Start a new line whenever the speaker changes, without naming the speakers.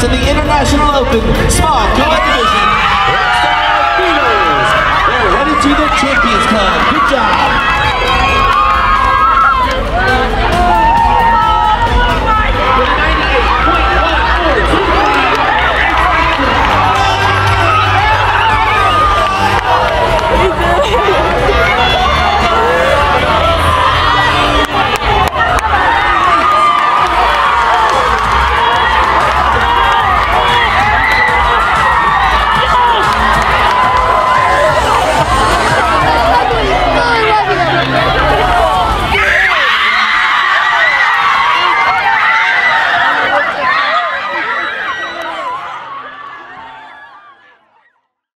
to the International Open Small Club Division. Rockstar Beatles! They're headed to the Champions Club. Good job!